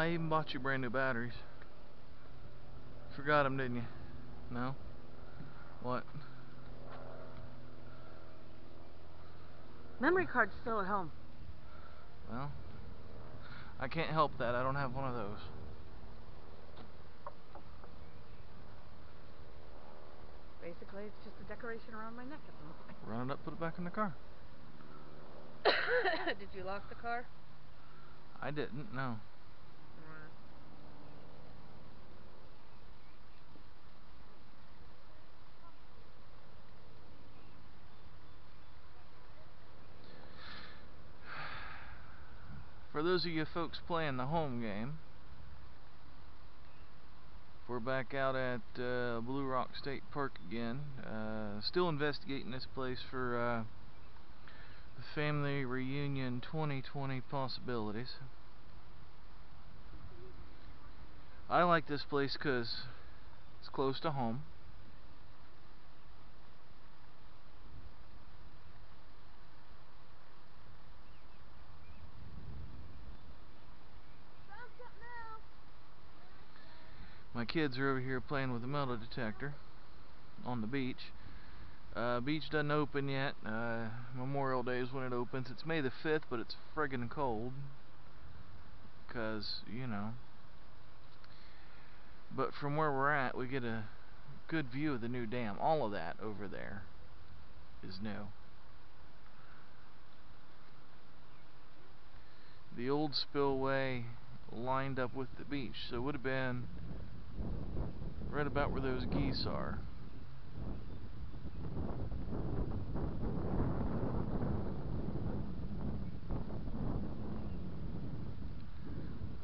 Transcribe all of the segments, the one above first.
I even bought you brand new batteries. Forgot them, didn't you? No? What? Memory card's still at home. Well, I can't help that. I don't have one of those. Basically, it's just a decoration around my neck at the moment. Run it up, put it back in the car. Did you lock the car? I didn't, no. For those of you folks playing the home game, we're back out at uh, Blue Rock State Park again. Uh, still investigating this place for uh, the Family Reunion 2020 possibilities. I like this place because it's close to home. My kids are over here playing with a metal detector on the beach. Uh, beach doesn't open yet. Uh, Memorial Day is when it opens. It's May the 5th, but it's friggin' cold. Because, you know. But from where we're at, we get a good view of the new dam. All of that over there is new. The old spillway lined up with the beach, so it would have been right about where those geese are.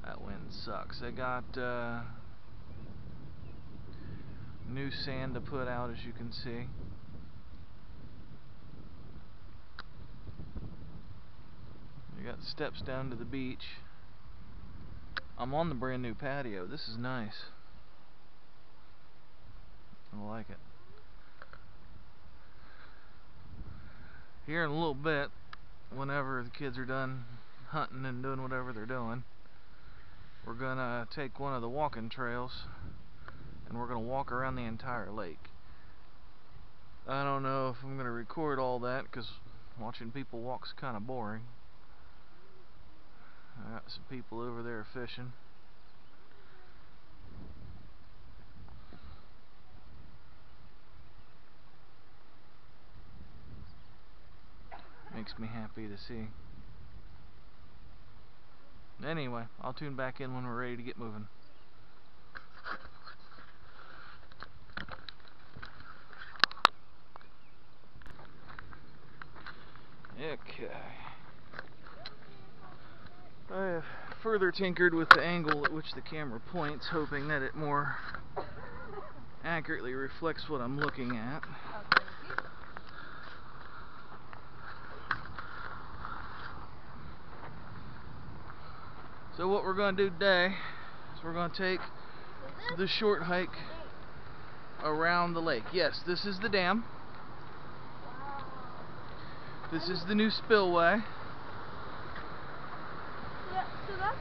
That wind sucks. I got uh, new sand to put out as you can see. We got steps down to the beach. I'm on the brand new patio. This is nice. Like it. Here in a little bit, whenever the kids are done hunting and doing whatever they're doing, we're gonna take one of the walking trails and we're gonna walk around the entire lake. I don't know if I'm gonna record all that because watching people walk's kind of boring. I got some people over there fishing. Makes me happy to see. Anyway, I'll tune back in when we're ready to get moving. Okay. I have further tinkered with the angle at which the camera points, hoping that it more accurately reflects what I'm looking at. So what we're going to do today is we're going to take the short hike around the lake. Yes, this is the dam. This is the new spillway. Yeah, so that's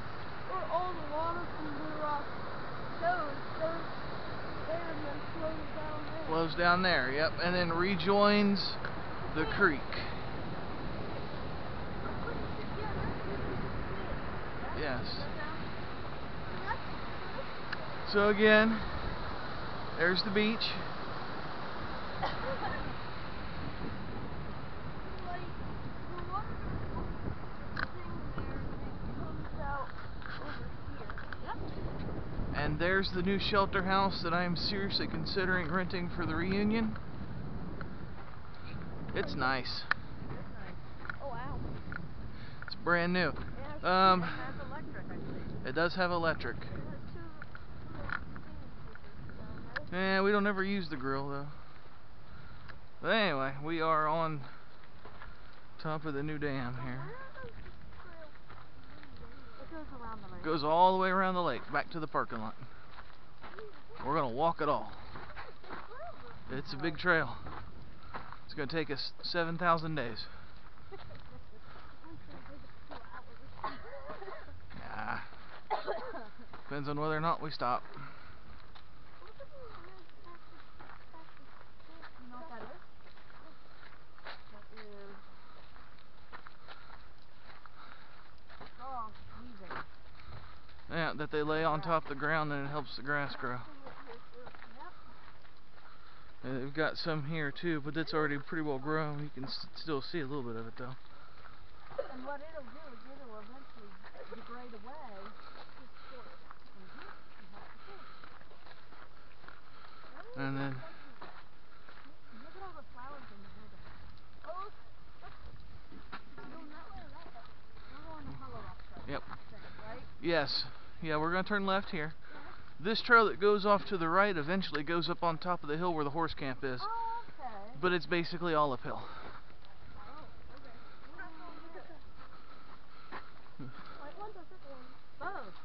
where all the water from Blue Rock goes. Goes there and then flows down there. Flows down there, yep, and then rejoins the creek. So again, there's the beach. Like, the water thing there comes out over here. And there's the new shelter house that I am seriously considering renting for the reunion. It's nice. Oh. It's brand new. Um, it has electric, I think. It does have electric. It has two little things down there. Eh, we don't ever use the grill though. But anyway, we are on top of the new dam here. It goes around the lake. Goes all the way around the lake, back to the parking lot. We're gonna walk it all. It's a big trail. It's gonna take us 7,000 days. Depends on whether or not we stop. Yeah, that they lay on top of the ground and it helps the grass grow. And they've got some here too, but it's already pretty well grown. You can still see a little bit of it though. And what it'll do is it'll eventually degrade away. And then Look at all the flowers in the building. Oh, going that way or that way? We're going the Hollow Rock side. Yep. Right? Yes. Yeah, we're gonna turn left here. This trail that goes off to the right eventually goes up on top of the hill where the horse camp is. Oh, okay. But it's basically all uphill. White ones or purple ones?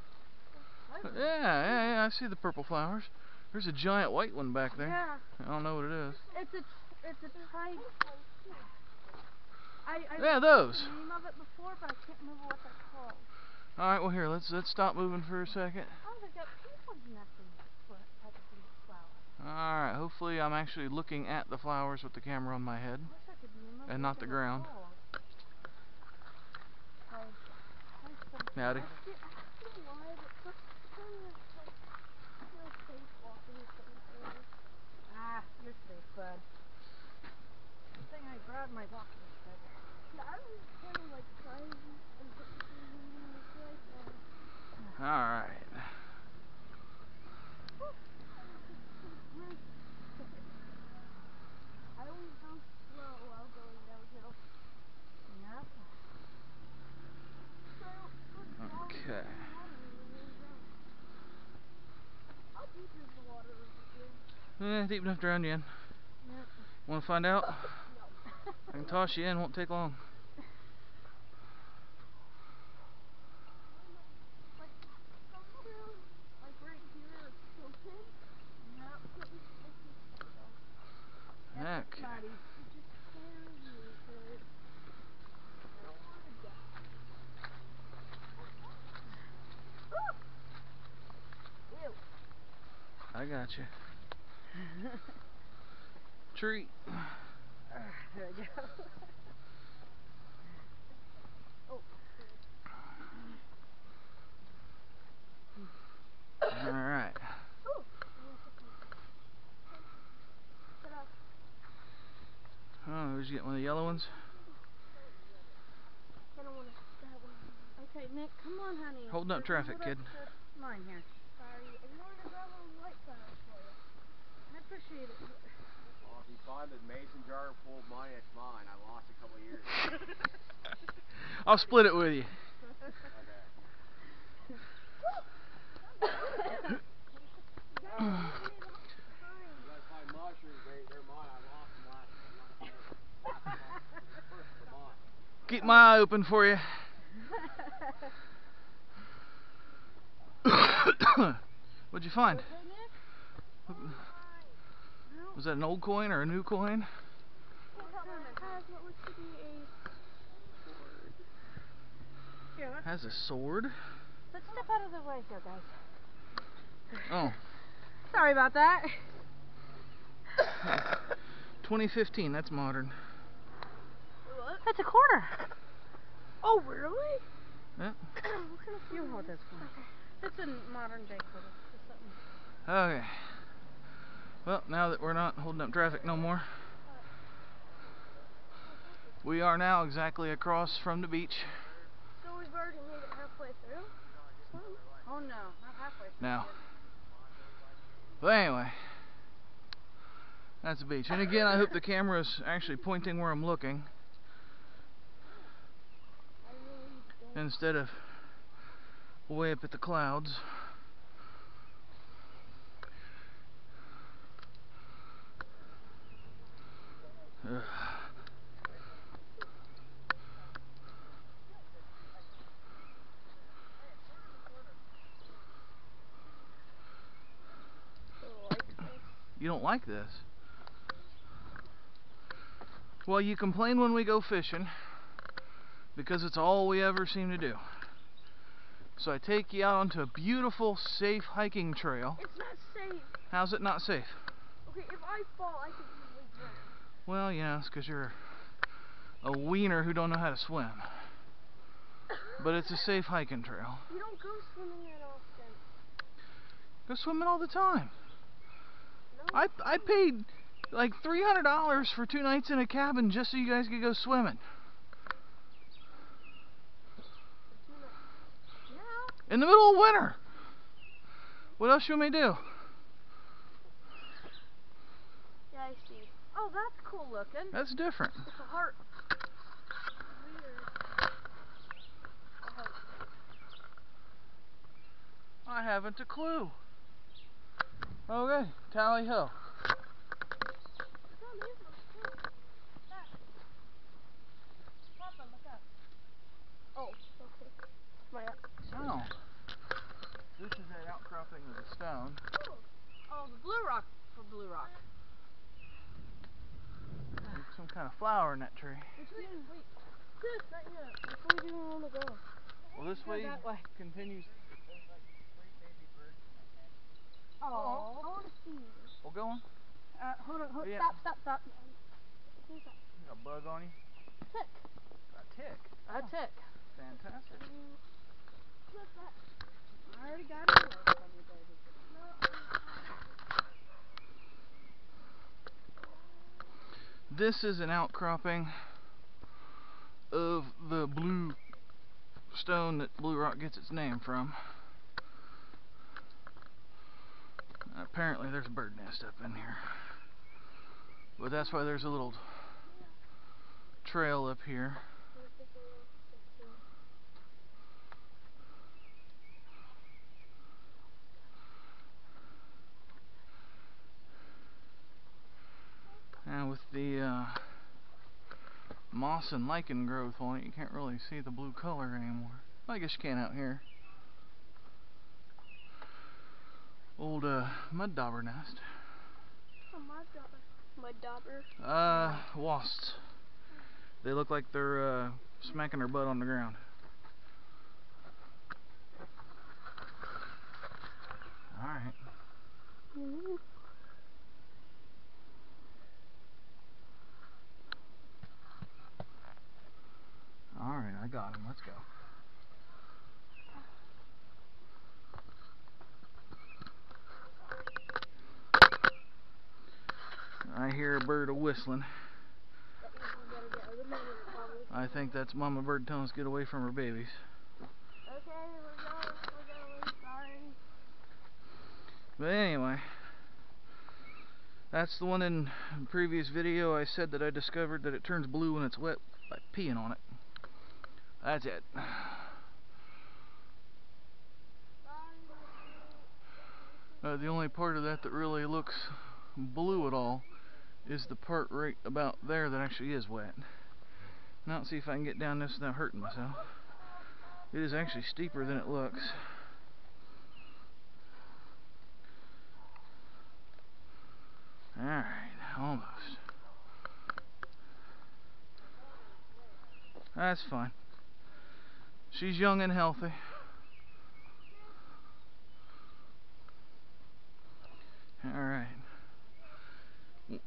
Both. Yeah, yeah, yeah, I see the purple flowers. There's a giant white one back there. Yeah. I don't know what it is. It's a it's a type. I I Yeah, those. the name of it before, but I can't remember what they're called. Alright, well here, let's let's stop moving for a second. Oh, they've got pink ones nesting fl- type of thing. Alright, hopefully I'm actually looking at the flowers with the camera on my head. I I. And not the ground. called. Like, there's some- Howdy. I see- I don't know why, but for some reason, like, I feel safe walking in certain areas. Ah, you're safe, bud. Good thing I grabbed my walking stick. Yeah, I was kind of like trying and put things in this way, so- Alright. I always go slow while going downhill. Yep. So I don't put down Okay. the water when you're down. How deep is the water over here? Eh, deep enough to drown you in. Yep. Wanna find out? I can toss you in, won't take long. Like, somewhere, like right here, it's tilted. Yep. So it's, it's just, you know, Okay. Muddy. it just scares me, 'cause I don't wanna die. Ooh! Ew. I got you. Treat. There we go. Oh. Alright. Ooh. Ta-da. Get one of the yellow ones? I don't wanna stab him. Okay, Nick, come on, honey. Holding up There's traffic, one kid. extra Mine here. Sorry, I wanted to grab a white flowers for you. I appreciate it. Well, if you find a mason jar full of money, it's mine. I lost a couple of years. I'll split it with you. okay. You You guys find mushrooms, they, they're mine. I lost them last last month. First of the month. Keep my eye open for you. What'd you find? Was that an old coin or a new coin? has what looks to be a Has a sword? let's step out of the way here, guys. Oh, Sorry about that. 2015. That's modern. That's a quarter. Oh, really? Yeah. You hold this one. It's a modern day quarter. Just something. Okay. Well, now that we're not holding up traffic no more, we are now exactly across from the beach. So we've already made it halfway through? Oh no, not halfway. through Now. But anyway, that's the beach. And again, I hope the camera is actually pointing where I'm looking I really don't. Instead of way up at the clouds. You don't like this? Well, you complain when we go fishing because it's all we ever seem to do. So I take you out onto a beautiful, safe hiking trail. It's not safe. How's it not safe? Okay, if I fall, I could easily drown. Well, know, it's 'cause you're a wiener who don't know how to swim. But it's a safe hiking trail. You don't go swimming that often. Go swimming all the time. No. I I paid like three hundred dollars for two nights in a cabin just so you guys could go swimming Yeah. In the middle of winter. What else me to do? Yeah, I see. Oh, that's cool looking. That's different. It's a heart. Weird. A heart. I haven't a clue. Okay, Tally Ho. Oh, these look cool. That. Papa, look up. Oh, okay. My So, this is that outcropping of the stone. Oh, the blue rock for blue rock. There's some kind of flower in that tree. Wait, wait. This, not yet. Before we do want to go. Well, this way that way. continues. Oh, I want to see. you. Well, go on. Uh, hold on, hold Yeah. Stop, stop, stop. Who's that? You got a bug on you? Tick. A tick. A oh. tick. Fantastic. What's that? I already got it. away from you, baby. This is an outcropping of the blue stone that Blue Rock gets its name from. Apparently there's a bird nest up in here. But that's why there's a little trail up here. And with the uh, moss and lichen growth on it, you can't really see the blue color anymore. Well, I guess you can out here. Old uh, mud dauber nest. Oh, my dauber. My dauber. Uh, wasps. They look like they're uh, smacking their butt on the ground. Alright. Mm-hmm. Alright, I got him. Let's go. I hear a bird a whistling. I think that's Mama Bird telling us to get away from her babies. Okay, we're going, we're going, sorry. But anyway, that's the one in the previous video I said that I discovered that it turns blue when it's wet by peeing on it. That's it. Uh, the only part of that that really looks blue at all is the part right about there that actually is wet. Now let's see if I can get down this without hurting myself. It is actually steeper than it looks. Alright, almost. That's fine. She's young and healthy. Alright.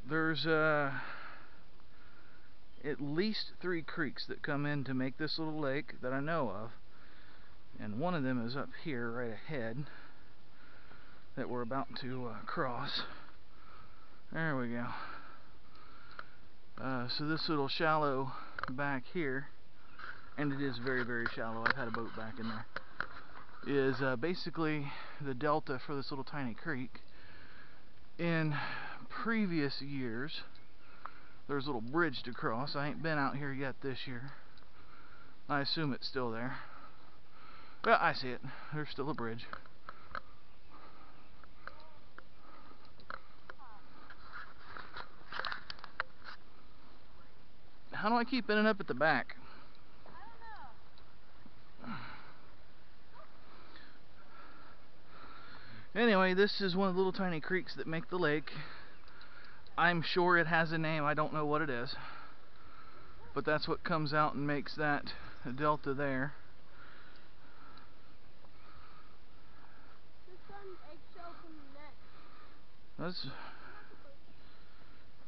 There's uh, at least three creeks that come in to make this little lake that I know of. And one of them is up here right ahead that we're about to uh, cross. There we go. Uh, so this little shallow back here, and it is very, very shallow. I've had a boat back in there. Is uh, basically the delta for this little tiny creek. In previous years, there's a little bridge to cross. I ain't been out here yet this year. I assume it's still there. Well, I see it. There's still a bridge. How do I keep ending up at the back? Anyway, this is one of the little tiny creeks that make the lake. I'm sure it has a name, I don't know what it is. But that's what comes out and makes that delta there. That's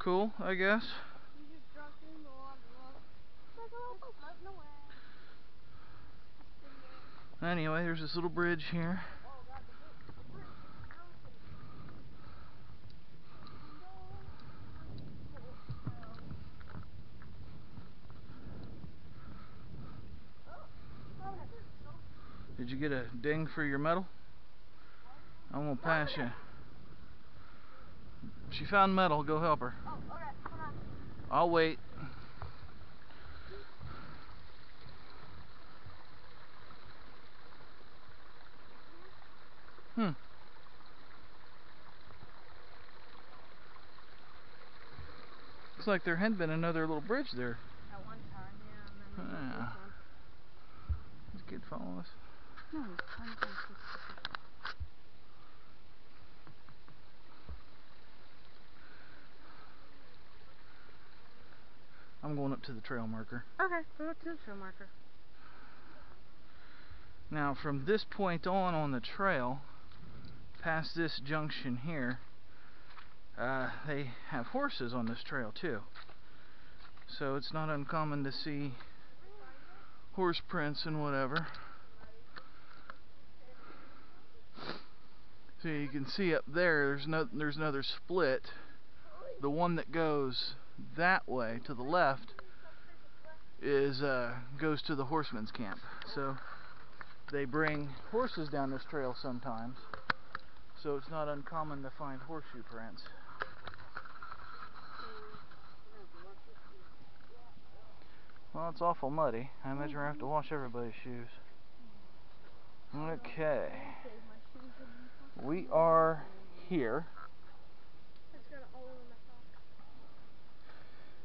cool, I guess. Anyway, there's this little bridge here. You get a ding for your medal? I'm gonna pass you. She found metal, go help her. Oh, okay. I'll wait. Hmm. Looks like there had been another little bridge there. At one time, yeah, and then we did Ah. this kid follow us. No, he's trying to fix this. I'm going up to the trail marker. Okay, go up to the trail marker. Now, from this point on on the trail, past this junction here, uh, they have horses on this trail too. So it's not uncommon to see horse prints and whatever. So you can see up there, there's no, there's another split. The one that goes that way to the left is uh, goes to the horseman's camp. So they bring horses down this trail sometimes, so it's not uncommon to find horseshoe prints. Well, it's awful muddy. I imagine we're going to have to wash everybody's shoes. Okay. We are here.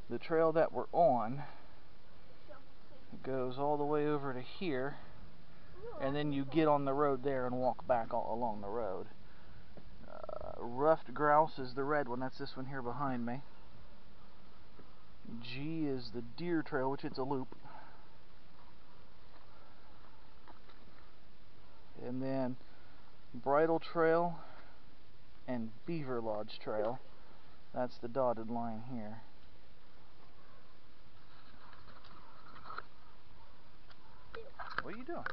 The trail that we're on goes all the way over to here, and then you get on the road there and walk back all along the road. Uh, ruffed grouse is the red one. That's this one here behind me. G is the deer trail, which it's a loop. And then Bridle Trail and Beaver Lodge Trail. That's the dotted line here. What are you doing?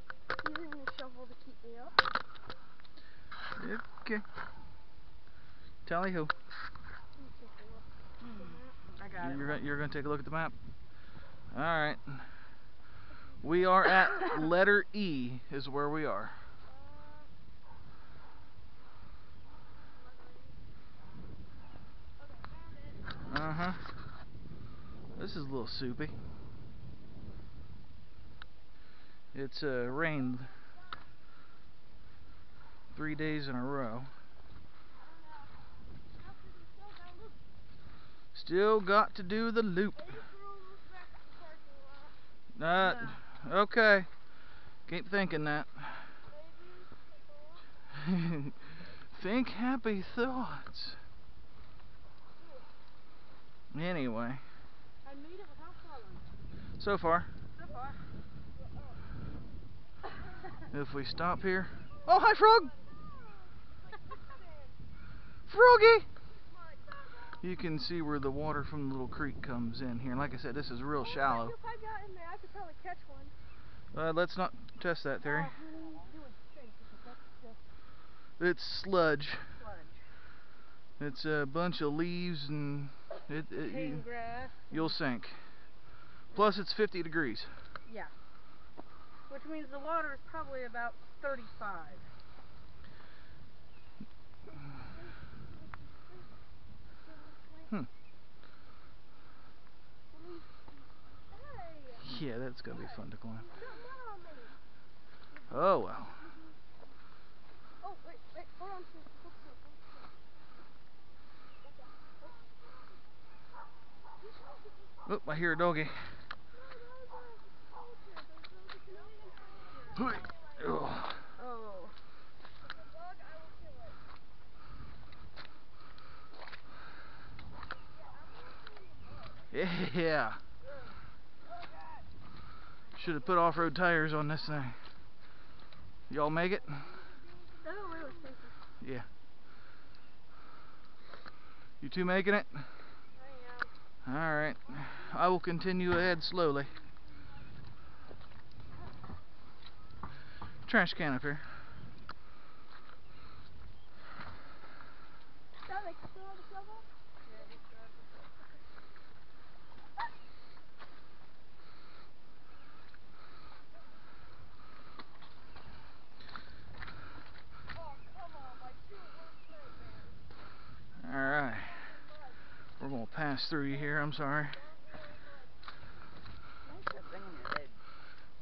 Using the shovel to keep me up. Okay. Tally ho. Hmm. I got You're, it. you're gonna take a look at the map. All right. We are at letter E is where we are. Uh huh. This is a little soupy. It's uh, rained three days in a row. Still got to do the loop. Uh, okay. Keep thinking that. Think happy thoughts. Anyway, I made it without falling. so far, So far. if we stop here. Oh, hi, Frog! Froggy! You can see where the water from the little creek comes in here. And like I said, this is real shallow. If I got in there, I could probably catch one. Uh, let's not test that theory. Oh, honey, do it straight because that's just It's sludge. sludge. It's a bunch of leaves and it, it you, you'll sink. Plus, it's 50 degrees. Yeah. Which means the water is probably about 35. Hmm. Yeah, that's gonna be fun to climb. Oh well. Oh, wait, wait, hold on. Oh, I hear a doggy. Oh. Yeah. Should have put off-road tires on this thing. Y'all make it? Yeah. You two making it? I am. Alright. I will continue ahead slowly. Trash can up here. Alright. We're gonna pass through you here, I'm sorry. What's that thing on your head?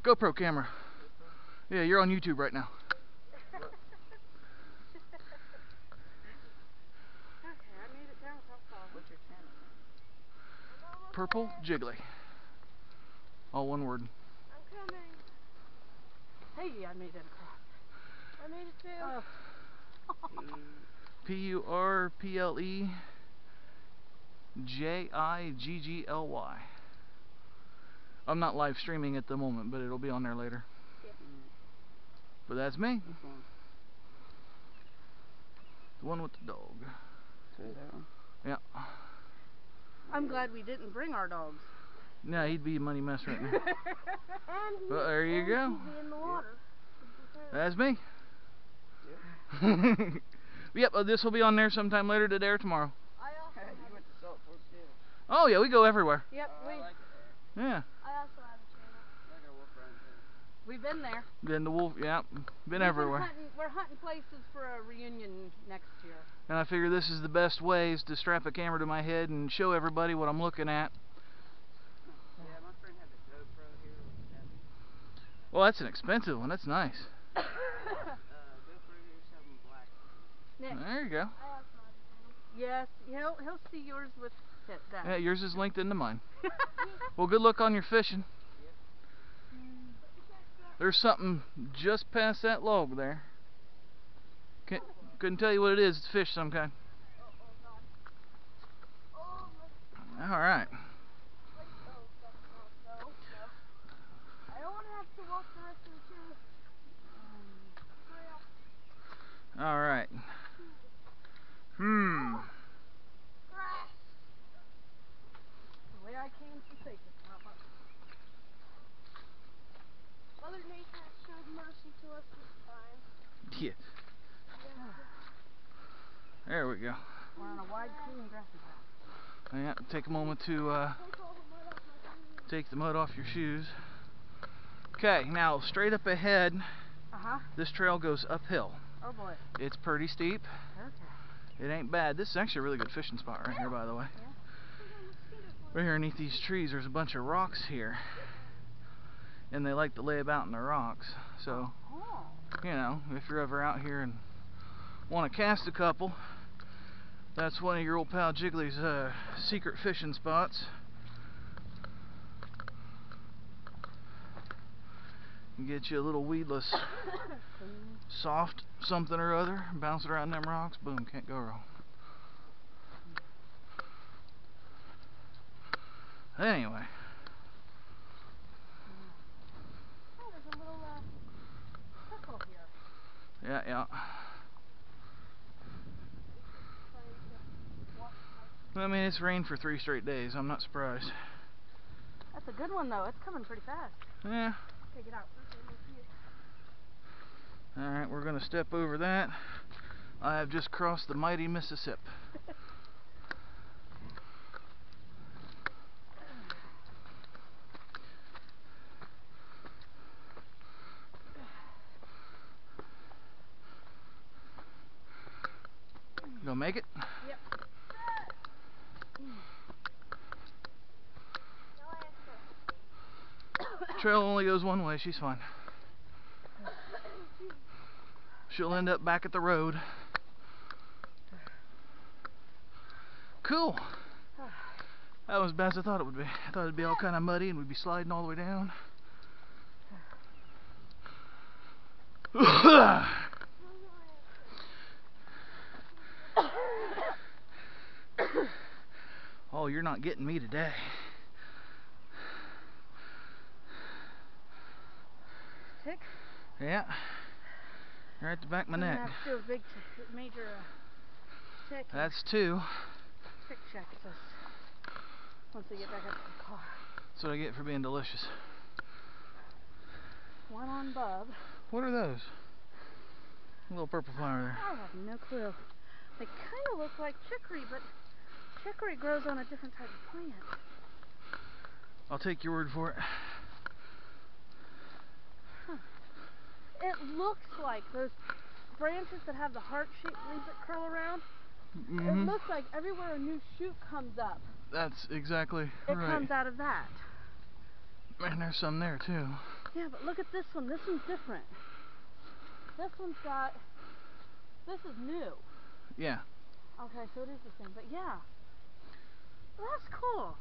GoPro camera. Yeah, you're on YouTube right now. Okay, I made it down without falling. What's your channel? Purple Jiggly. All one word. I'm coming. Hey, I made it across. I made it too. Oh. P U R P L E J I G G L Y. I'm not live streaming at the moment, but it'll be on there later. But that's me, This one. the one with the dog. So that one. Yeah. I'm glad we didn't bring our dogs. Nah, he'd be a money mess right now. And he, Well, there you go. he'd be in the. That's me. yep, uh, this will be on there sometime later today or tomorrow. I also Hey, have you went to Salt Fork too. Oh yeah, we go everywhere. Yep, we Yeah. I also have a channel. I a wolf run we've been there. Been the wolf. Yeah, been We've everywhere. hunting, we're hunting places for a reunion next year. And I figure this is the best way is to strap a camera to my head and show everybody what I'm looking at. Yeah, my friend had the GoPro here. that. Well, that's an expensive one. That's nice. Uh, GoPro here, something black. Nick, There you go. I have yes, he'll he'll see yours with that. Yeah, yours is linked into mine. Well, good luck on your fishing. There's something just past that log there. Can't, couldn't tell you what it is. It's fish some kind. Oh, my All right. Oh, no, no, no, no. I don't want to have to walk the rest of the trail. trail. All right. Hmm. Grass. The way I came to take it, Papa. Mother Nature has showed mercy to us this time. Yeah. There we go. We're on a wide, clean grassy path. Yeah, take a moment to uh, Take the mud off my shoes. take the mud off your shoes. Okay, now straight up ahead, Uh huh. this trail goes uphill. Oh boy. It's pretty steep. Okay. It ain't bad. This is actually a really good fishing spot right here, by the way. Yeah. Right here underneath these trees, there's a bunch of rocks here. And they like to lay about in the rocks. So, Oh. you know, if you're ever out here and want to cast a couple, that's one of your old pal Jiggly's uh, secret fishing spots. Get you a little weedless, soft something or other, bounce it around them rocks, boom, can't go wrong. Anyway, Oh, there's a little, uh, here. yeah, yeah. trying to walk my I mean, it's rained for three straight days. I'm not surprised. That's a good one though. It's coming pretty fast. Yeah. Take it out. All right, we're gonna step over that. I have just crossed the mighty Mississippi. You gonna make it? Yep. No answer. Trail only goes one way. She's fine. She'll end up back at the road. Cool. That was as bad as I thought it would be. I thought it'd be all kind of muddy and we'd be sliding all the way down. oh, you're not getting me today. Yeah. Right at the back of my neck. do a big, major uh, tick. That's two. Check. Once we get back up to the car. That's what I get for being delicious. One on Bub. What are those? A little purple flower there. I have no clue. They kind of look like chicory, but chicory grows on a different type of plant. I'll take your word for it. It looks like those branches that have the heart-shaped leaves that curl around. It hmm looks like everywhere a new shoot comes up, That's exactly it right. It comes out of that. And there's some there too. Yeah, but look at this one. This one's different. This one's got. This is new. Yeah. Okay, so it is the same, but yeah. Well, that's cool.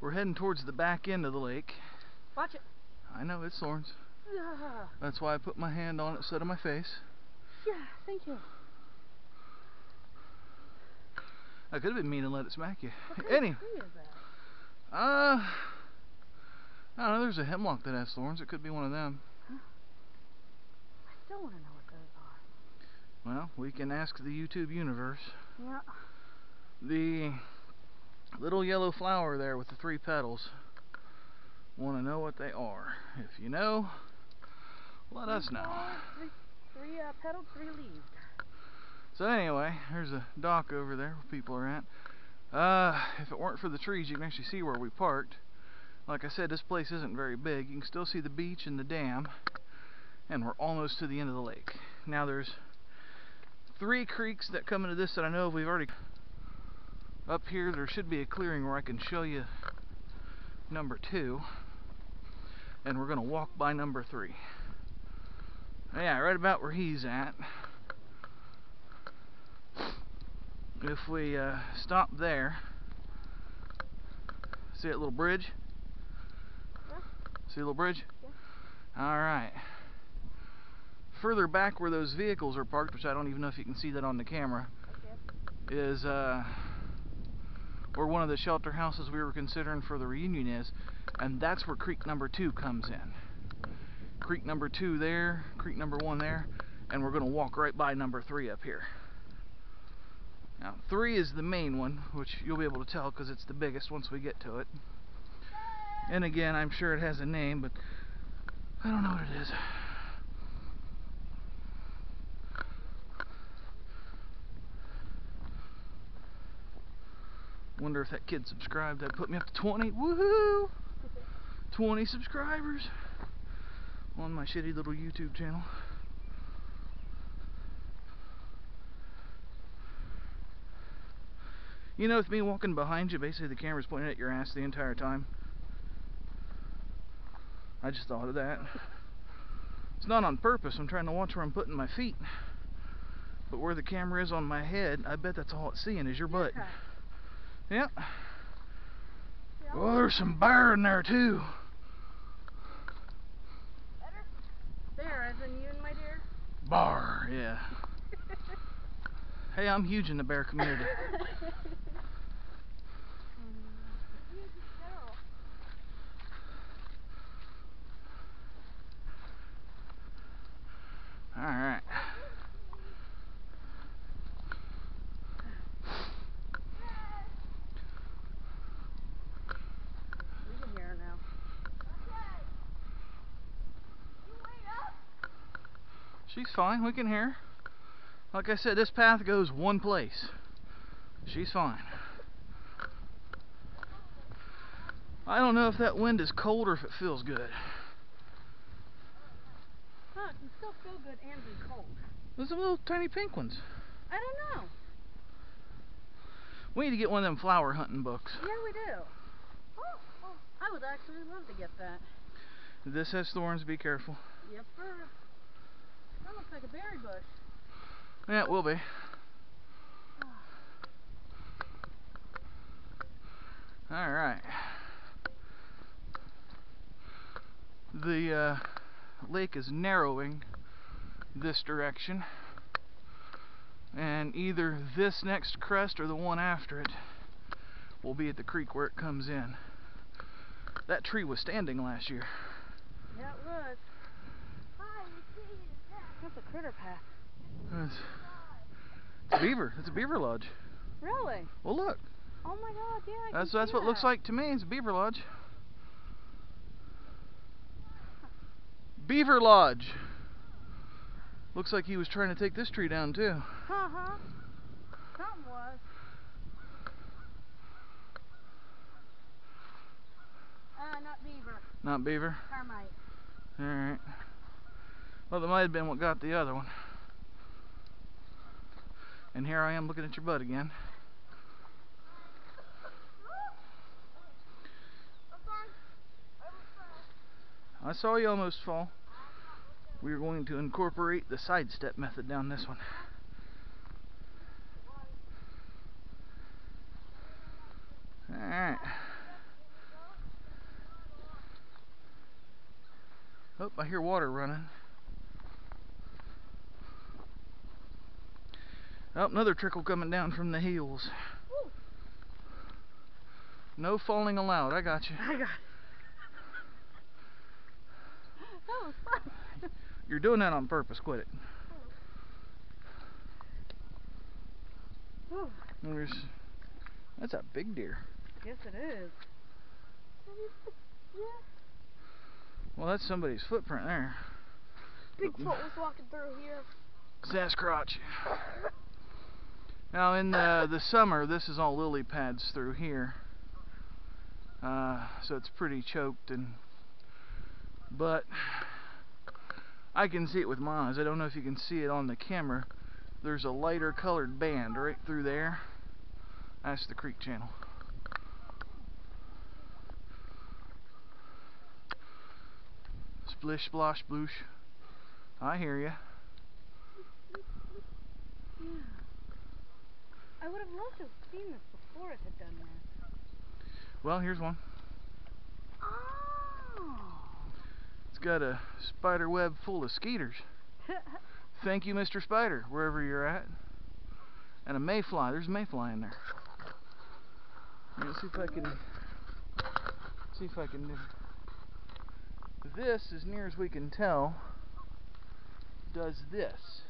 We're heading towards the back end of the lake. Watch it. I know it's thorns. Yeah, That's why I put my hand on it instead of my face. yeah thank you. I could have been mean and let it smack you. What kind Any, of tree is that? uh, I don't know. There's a hemlock that has thorns. It could be one of them. Huh? I still want to know what those are. Well, we can ask the YouTube universe. Yeah. The little yellow flower there with the three petals. Want to know what they are? If you know, let us know. Three, three uh, petals, three leaves. So anyway, there's a dock over there where people are at. Uh, if it weren't for the trees, you can actually see where we parked. Like I said, this place isn't very big. You can still see the beach and the dam, and we're almost to the end of the lake. Now there's three creeks that come into this that I know of. We've already up here. There should be a clearing where I can show you number two, and we're gonna walk by number three. Yeah, right about where he's at. if we uh, stop there, see that little bridge? Yeah. See a little bridge? Yeah. Alright. Further back where those vehicles are parked, which I don't even know if you can see that on the camera, Okay. is uh, where one of the shelter houses we were considering for the reunion is, and that's where creek number two comes in. Creek number two there, creek number one there, and we're going to walk right by number three up here. Now, three is the main one, which you'll be able to tell because it's the biggest once we get to it. And again, I'm sure it has a name, but I don't know what it is. Wonder if that kid subscribed. That put me up to 20. Woohoo! 20 subscribers on my shitty little YouTube channel. You know, with me walking behind you, basically the camera's pointing at your ass the entire time. I just thought of that. It's not on purpose. I'm trying to watch where I'm putting my feet. But where the camera is on my head, I bet that's all it's seeing is your butt. Yeah. Yep. Well, there's some bear in there too. There, as in you and my dear. Bar, yeah. Hey, I'm huge in the bear community. Alright. We can hear her now. Fine, we can hear. Like I said, this path goes one place. She's fine. I don't know if that wind is cold or if it feels good. Huh, it can still feel good and be cold. Those are little tiny pink ones. I don't know. We need to get one of them flower hunting books. Yeah, we do. Oh, oh, I would actually love to get that. This has thorns, be careful. Yep, sir. Like a berry bush. Yeah, it will be. Alright. The uh, lake is narrowing this direction. And either this next crest or the one after it will be at the creek where it comes in. That tree was standing last year. Yeah, it was. Hi, you see that? That's a critter path. It's, it's a beaver. It's a beaver lodge. Really? Well, look. Oh my god, yeah. I That's that's what it looks like to me. It's a beaver lodge. Beaver lodge. Looks like he was trying to take this tree down too. Uh huh. Something was. Uh, not beaver. Not beaver. Termite. All right. Well, that might have been what got the other one. And here I am looking at your butt again. I saw you almost fall. We are going to incorporate the sidestep method down this one. Alright. Oh, I hear water running. Oh, another trickle coming down from the hills. Woo. No falling allowed. I got you. I got it. Oh, that was fun. You're doing that on purpose. Quit it. Whew. There's, that's a big deer. Yes, it is. Yeah. Well, that's somebody's footprint there. Bigfoot was walking through here. Sasquatch. Now, in the the summer, this is all lily pads through here, uh, so it's pretty choked and. But I can see it with my eyes. I don't know if you can see it on the camera. There's a lighter colored band right through there. That's the creek channel. Splish, splosh, sploosh. I hear ya. I would have loved to have seen this before it had done that. Well, here's one. Oh. It's got a spider web full of skeeters. Thank you, Mr. Spider, wherever you're at. And a mayfly. There's a mayfly in there. Let's see if I can see if I can do this as near as we can tell does this.